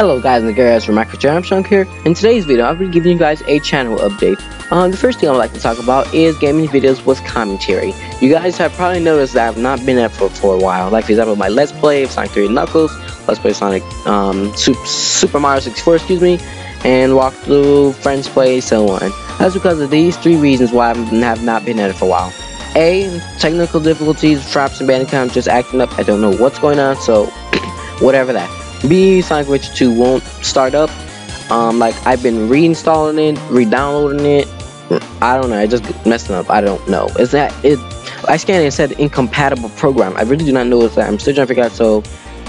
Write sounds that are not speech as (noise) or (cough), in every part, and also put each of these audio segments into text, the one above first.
Hello guys and the girls, from Raymarko Armstrong here. In today's video, I'll be giving you guys a channel update. Um, the first thing I would like to talk about is gaming videos with commentary. You guys have probably noticed that I've not been at for, for a while. Like for example, my Let's Play of Sonic 3 Knuckles, Let's Play Sonic um, Super, Super Mario 64, excuse me, and walkthrough, Friends Play, so on. That's because of these three reasons why I have not been at it for a while. A, technical difficulties, Fraps and Bandicam just acting up. I don't know what's going on, so (clears throat) whatever that. B Sonic Adventure 2 won't start up. Um, like I've been reinstalling it, re-downloading it. I don't know. I just messing up. I don't know. Is that it? I scanned and said incompatible program. I really do not know what that. I'm still trying to figure out. So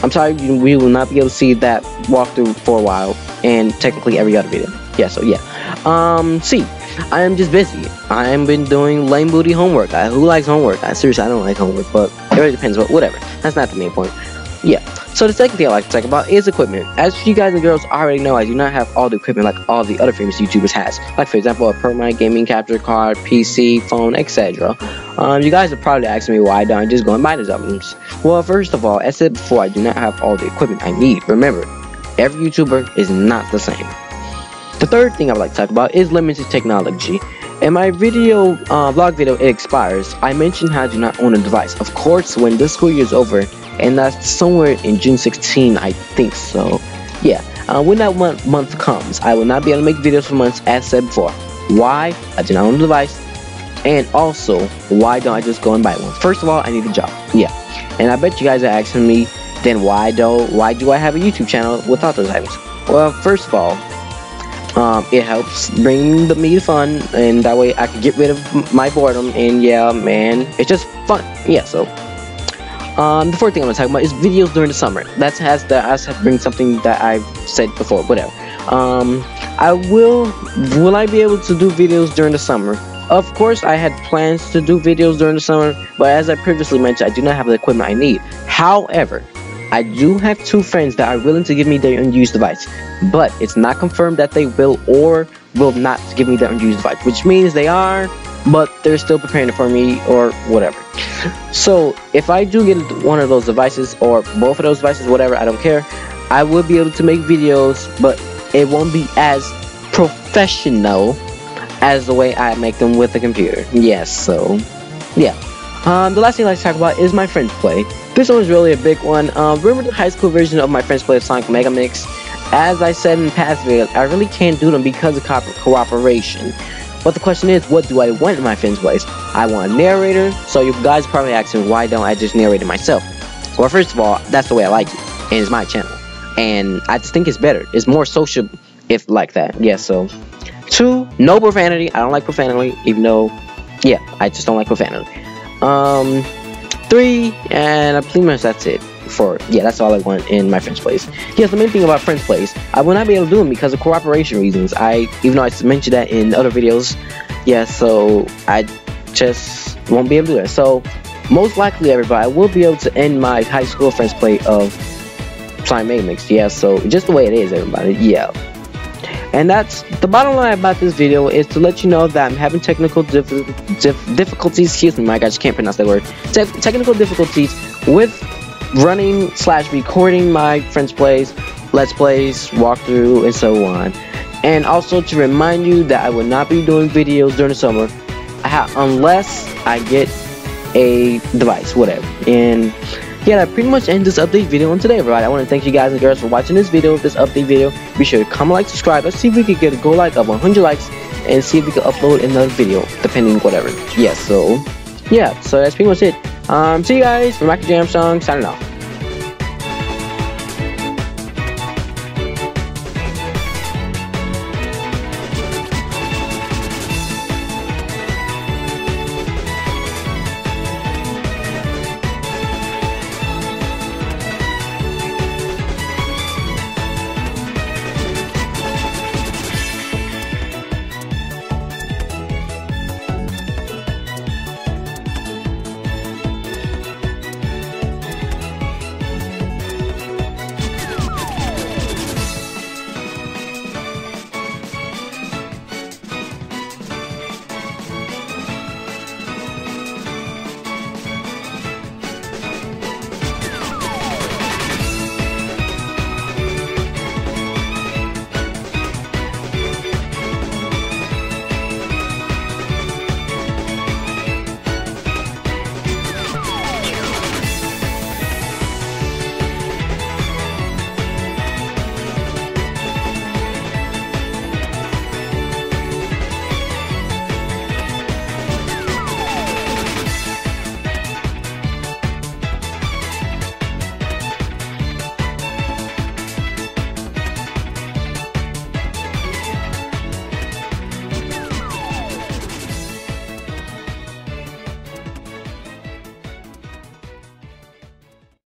I'm sorry, we will not be able to see that walkthrough for a while, and technically every other video. Yeah. So yeah. Um. See, I am just busy. I am been doing lame booty homework. I, who likes homework? I seriously, I don't like homework, but it really depends. But whatever. That's not the main point. Yeah. So the second thing I like to talk about is equipment. As you guys and girls already know, I do not have all the equipment like all the other famous YouTubers has. Like for example, a permanent gaming capture card, PC, phone, etc. Um, you guys are probably asking me why don't just go and buy these items. Well, first of all, as I said before, I do not have all the equipment I need. Remember, every YouTuber is not the same. The third thing I would like to talk about is limited technology. In my video, uh, vlog video, it expires. I mentioned how I do not own a device. Of course, when this school year is over, and that's somewhere in June 16, I think so. Yeah, uh, when that month, month comes, I will not be able to make videos for months as said before. Why? I do not own a device. And also, why don't I just go and buy one? First of all, I need a job. Yeah. And I bet you guys are asking me, then why do why do I have a YouTube channel without those items? Well, first of all, um, it helps bring the me fun, and that way I can get rid of my boredom. And yeah, man, it's just fun. Yeah, so um, the fourth thing I'm gonna talk about is videos during the summer. That has the has to bring something that I've said before. Whatever. Um, I will. Will I be able to do videos during the summer? Of course, I had plans to do videos during the summer, but as I previously mentioned, I do not have the equipment I need. However, I do have two friends that are willing to give me their unused device, but it's not confirmed that they will or will not give me their unused device, which means they are, but they're still preparing it for me or whatever. So if I do get one of those devices or both of those devices, whatever, I don't care. I will be able to make videos, but it won't be as professional as the way I make them with the computer. Yes, so yeah. Um, the last thing I'd like to talk about is my Friends Play. This one is really a big one. Um, remember the high school version of my Friends Play of Sonic Mega Mix? As I said in past videos, I really can't do them because of co cooperation. But the question is, what do I want in my Friends place? I want a narrator, so you guys probably asking why don't I just narrate it myself? Well, first of all, that's the way I like it, and it's my channel. And I just think it's better. It's more social if like that. Yeah, so. Two, no profanity. I don't like profanity, even though, yeah, I just don't like profanity. Um, three, and pretty much that's it for yeah that's all I want in my Friends place. Yes, the main thing about Friends place. I will not be able to do them because of cooperation reasons. I even though I mentioned that in other videos, yeah, so I just won't be able to do that. So most likely, everybody, I will be able to end my high school Friends Play of Slime Mix. Yeah, so just the way it is, everybody. Yeah. And that's the bottom line about this video is to let you know that I'm having technical dif dif difficulties. Excuse me, I just can't pronounce that word. Te technical difficulties with running slash recording my friends' plays, let's plays, walkthrough, and so on. And also to remind you that I will not be doing videos during the summer unless I get a device, whatever. And yeah, that pretty much ends this update video on today, everybody. I want to thank you guys and girls for watching this video, this update video. Be sure to comment, like, subscribe. Let's see if we can get a go like of 100 likes and see if we can upload another video, depending whatever. Yeah, so yeah, so that's pretty much it. Um, see you guys from Michael Jam Song, signing off.